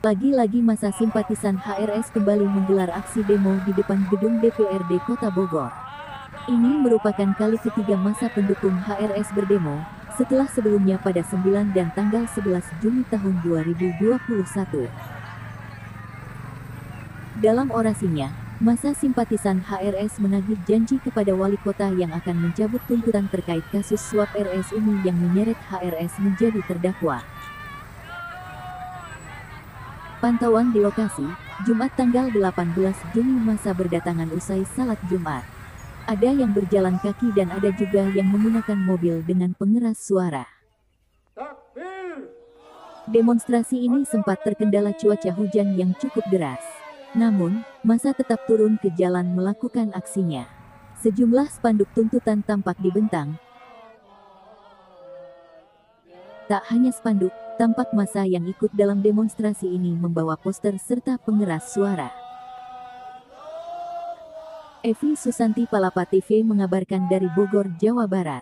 Lagi-lagi masa simpatisan HRS kembali menggelar aksi demo di depan gedung DPRD Kota Bogor. Ini merupakan kali ketiga masa pendukung HRS berdemo, setelah sebelumnya pada 9 dan tanggal 11 Juni tahun 2021. Dalam orasinya, masa simpatisan HRS menagih janji kepada wali kota yang akan mencabut tuntutan terkait kasus suap RS ini yang menyeret HRS menjadi terdakwa. Pantauan di lokasi, Jumat tanggal 18 Juni masa berdatangan usai salat Jumat. Ada yang berjalan kaki dan ada juga yang menggunakan mobil dengan pengeras suara. Demonstrasi ini sempat terkendala cuaca hujan yang cukup deras. Namun, masa tetap turun ke jalan melakukan aksinya. Sejumlah spanduk tuntutan tampak dibentang. Tak hanya spanduk, tampak masa yang ikut dalam demonstrasi ini membawa poster serta pengeras suara. Evi Susanti Palapa TV mengabarkan dari Bogor, Jawa Barat.